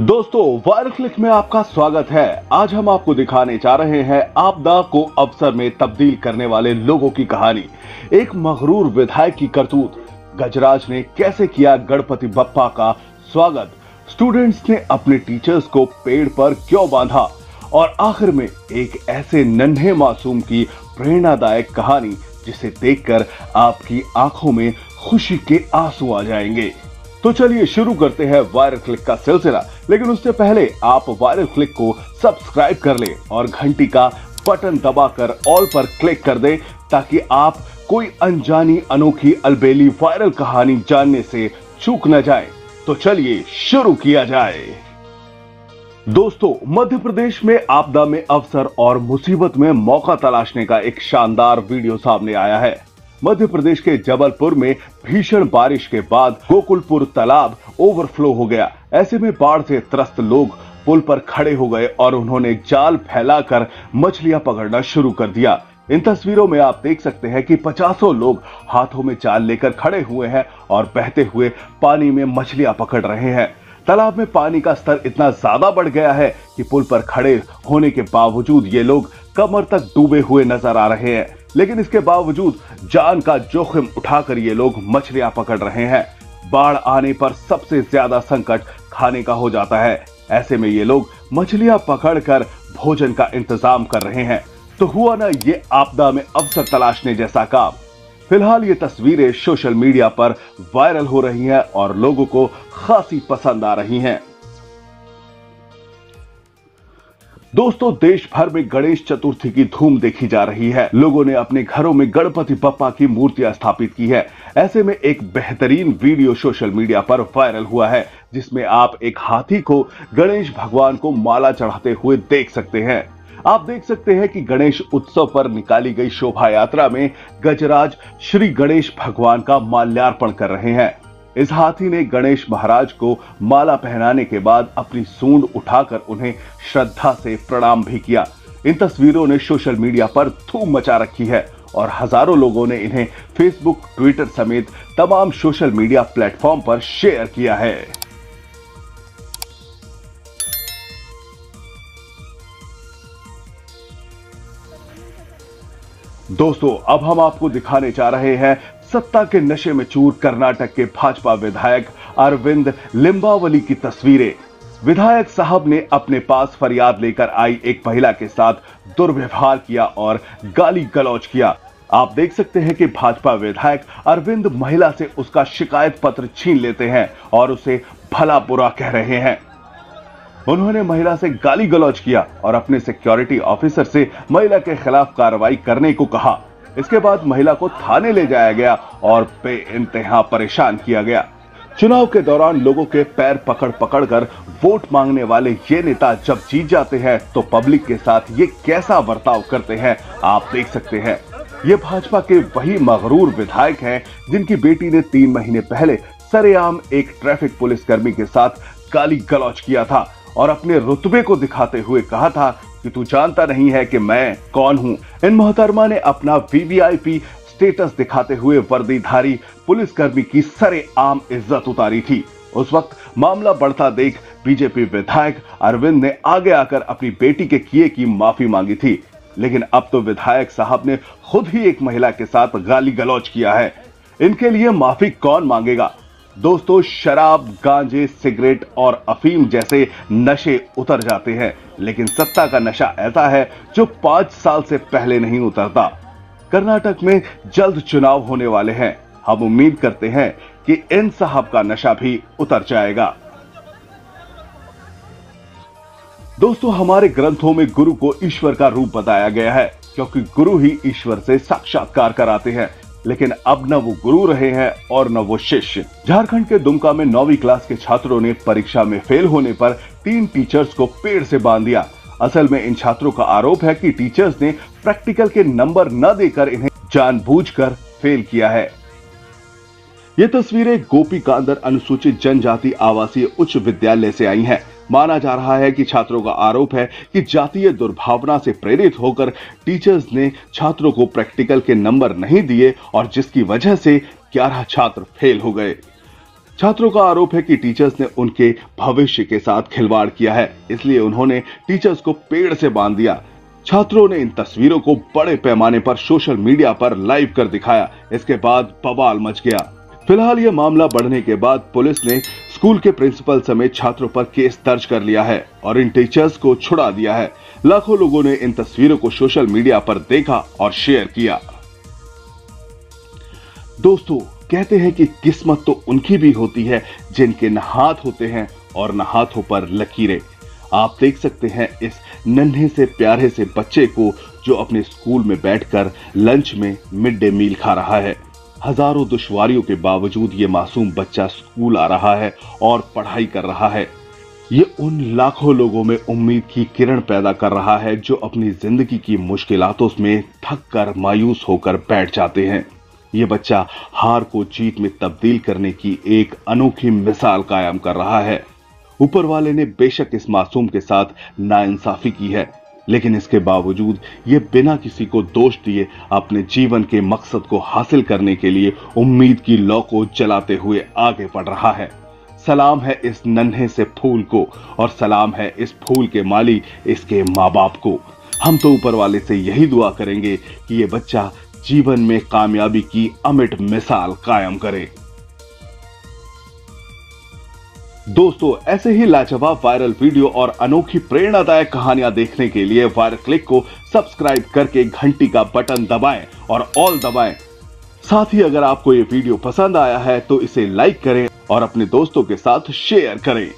दोस्तों viral click में आपका स्वागत है। आज हम आपको दिखाने जा रहे हैं आपदा को अवसर में तब्दील करने वाले लोगों की कहानी। एक मगरूर विधायक की करतूत। गजराज ने कैसे किया गणपति बप्पा का स्वागत? स्टूडेंट्स ने अपने टीचर्स को पेड़ पर क्यों बांधा? और आखिर में एक ऐसे नन्हे मासूम की प्रेरणादायक कहानी, जिसे देखकर आपकी आँखों में खुशी के आँसू आ जाएँगे। तो चलिए शुरू करते हैं वायरल क्लिक का सिलसिला। लेकिन उससे पहले आप वायरल क्लिक को सब्सक्राइब कर लें और घंटी का बटन दबाकर ऑल पर क्लिक कर दें ताकि आप कोई अनजानी अनोखी अलबेली वायरल कहानी जानने से चूक न जाए। तो चलिए शुरू किया जाए। दोस्तों मध्य प्रदेश में आपदा में अवसर और मुसीबत में मौका तलाशने का एक शानदार वीडियो सामने आया है। मध्य प्रदेश के जबलपुर में भीषण बारिश के बाद गोकुलपुर तालाब ओवरफ्लो हो गया। ऐसे में बाढ़ से त्रस्त लोग पुल पर खड़े हो गए और उन्होंने जाल फैलाकर मछलियाँ पकड़ना शुरू कर दिया। इन तस्वीरों में आप देख सकते हैं कि पचासों लोग हाथों में जाल लेकर खड़े हुए हैं और बहते हुए पानी में मछलियाँ पकड़ रहे हैं। तालाब में पानी का स्तर इतना ज़्यादा बढ़ गया है कि पुल पर खड़े होने के बावजूद ये लोग कमर तक डूबे हुए नज़र आ रहे हैं। लेकिन इसके बावजूद जान का जोखिम उठाकर ये लोग मछलियाँ पकड़ रहे हैं। बाढ़ आने पर सबसे ज़्यादा संकट खाने का हो जाता है। ऐसे में ये लोग मछलियाँ पकड़कर भोजन का इंतज़ाम कर रहे हैं। तो हुआ ना ये आपदा में अवसर तलाशने जैसा काम। फ़िलहाल ये तस्वीरें सोशल मीडिया पर वायरल हो रही हैं और लोगों को खासी पसंद आ रही हैं। दोस्तों देश भर में गणेश चतुर्थी की धूम देखी जा रही है। लोगों ने अपने घरों में गणपति पप्पा की मूर्तियाँ स्थापित की है। ऐसे में एक बेहतरीन वीडियो सोशल मीडिया पर वायरल हुआ है, जिसमें आप एक हाथी को गणेश भगवान को माला चढ़ाते हुए देख सकते हैं। आप देख सकते हैं कि गणेश उत्सव पर निकाली गई शोभा यात्रा में गजराज श्री गणेश भगवान का माल्यार्पण कर रहे हैं। इस हाथी ने गणेश महाराज को माला पहनाने के बाद अपनी सूंड उठाकर उन्हें श्रद्धा से प्रणाम भी किया। इन तस्वीरों ने सोशल मीडिया पर धूम मचा रखी है और हज़ारों लोगों ने इन्हें फेसबुक, ट्विटर समेत तमाम सोशल मीडिया प्लेटफॉर्म पर शेयर किया है। दोस्तों, अब हम आपको दिखाने जा रहे हैं सत्ता के नशे में चूर कर्नाटक के भाजपा विधायक अरविंद लिंबावली की तस्वीरें। विधायक साहब ने अपने पास फरियाद लेकर आई एक महिला के साथ दुर्व्यवहार किया और गाली गलौज किया। आप देख सकते हैं कि भाजपा विधायक अरविंद महिला से उसका शिकायत पत्र छीन लेते हैं और उसे भला बुरा कह रहे हैं। उन्होंने महिला से गाली गलौज किया और अपने सिक्योरिटी ऑफिसर से महिला के खिलाफ कार्रवाई करने को कहा। इसके बाद महिला को थाने ले जाया गया और बे इंतहा परेशान किया गया। चुनाव के दौरान लोगों के पैर पकड़ पकड़ कर वोट मांगने वाले ये नेता जब जीत जाते हैं तो पब्लिक के साथ ये कैसा बर्ताव करते हैं, आप देख सकते हैं। ये भाजपा के वही मगरूर विधायक हैं, जिनकी बेटी ने तीन महीने पहले सरेआम एक ट्रैफ़िक पुलिस कर्मी के साथ गाली गलौज किया था और अपने रुतबे को दिखाते हुए कहा था कि तू जानता नहीं है कि मैं कौन हूँ। इन मोहतरमा ने अपना वीवीआईपी स्टेटस दिखाते हुए वर्दीधारी पुलिसकर्मी की सरे आम इज़्ज़त उतारी थी। उस वक्त मामला बढ़ता देख बीजेपी विधायक अरविंद ने आगे आकर अपनी बेटी के किए की माफ़ी मांगी थी। लेकिन अब तो विधायक साहब ने खुद ही एक महिला के साथ गाली गलौज किया है। इनके लिए माफ़ी कौन मांगेगा? दोस्तों, शराब, गांजे, सिगरेट और अफीम जैसे नशे उतर जाते हैं। लेकिन सत्ता का नशा ऐसा है जो पाँच साल से पहले नहीं उतरता। कर्नाटक में जल्द चुनाव होने वाले हैं। हम उम्मीद करते हैं कि इन साहब का नशा भी उतर जाएगा। दोस्तों, हमारे ग्रंथों में गुरु को ईश्वर का रूप बताया गया है, क्योंकि गुरु ही ईश्वर से साक्षात्कार कराते हैं। लेकिन अब न वो गुरु रहे हैं और न वो शिष्य। झारखंड के दुमका में नौवीं क्लास के छात्रों ने परीक्षा में फेल होने पर तीन टीचर्स को पेड़ से बाँध दिया। असल में इन छात्रों का आरोप है कि टीचर्स ने प्रैक्टिकल के नंबर न देकर इन्हें जानबूझकर फेल किया है। ये तस्वीरें गोपी कांदर अनुसूचित जनजाति आवासीय उच्च विद्यालय से आई हैं। माना जा रहा है कि छात्रों का आरोप है कि जातीय दुर्भावना से प्रेरित होकर टीचर्स ने छात्रों को प्रैक्टिकल के नंबर नहीं दिए और जिसकी वजह से 11 छात्र फेल हो गए। छात्रों का आरोप है कि टीचर्स ने उनके भविष्य के साथ खिलवाड़ किया है, इसलिए उन्होंने टीचर्स को पेड़ से बाँध दिया। छात्रों ने इन तस्वीरों को बड़े पैमाने पर सोशल मीडिया पर लाइव कर दिखाया, इसके बाद बवाल मच गया। फ़िलहाल यह मामला बढ़ने के बाद पुलिस ने स्कूल के प्रिंसिपल समेत छात्रों पर केस दर्ज कर लिया है और इन टीचर्स को छुड़ा दिया है। लाखों लोगों ने इन तस्वीरों को सोशल मीडिया पर देखा और शेयर किया। दोस्तों, कहते हैं कि किस्मत तो उनकी भी होती है, जिनके न हाथ होते हैं और न हाथों पर लकीरें। आप देख सकते हैं इस नन्हे से प्यारे से बच्चे को जो अपने स्कूल में बैठकर लंच में मिड डे मील खा रहा है। हज़ारों दुश्वारियों के बावजूद ये मासूम बच्चा स्कूल आ रहा है और पढ़ाई कर रहा है। ये उन लाखों लोगों में उम्मीद की किरण पैदा कर रहा है जो अपनी ज़िंदगी की मुश्किलातों में थक कर मायूस होकर बैठ जाते हैं। ये बच्चा हार को जीत में तब्दील करने की एक अनोखी मिसाल कायम कर रहा है। ऊपर वाले ने बेशक इस मासूम के साथ नाइंसाफी की है लेकिन इसके बावजूद ये बिना किसी को दोष दिए अपने जीवन के मकसद को हासिल करने के लिए उम्मीद की लौ को जलाते हुए आगे बढ़ रहा है। सलाम है इस नन्हे से फूल को और सलाम है इस फूल के माली इसके माँ बाप को। हम तो ऊपर वाले से यही दुआ करेंगे कि ये बच्चा जीवन में कामयाबी की अमिट मिसाल कायम करे। दोस्तों, ऐसे ही लाजवाब वायरल वीडियो और अनोखी प्रेरणादायक कहानियाँ देखने के लिए वायर क्लिक को सब्सक्राइब करके घंटी का बटन दबाएँ और ऑल दबाएँ। साथ ही अगर आपको ये वीडियो पसंद आया है तो इसे लाइक करें और अपने दोस्तों के साथ शेयर करें।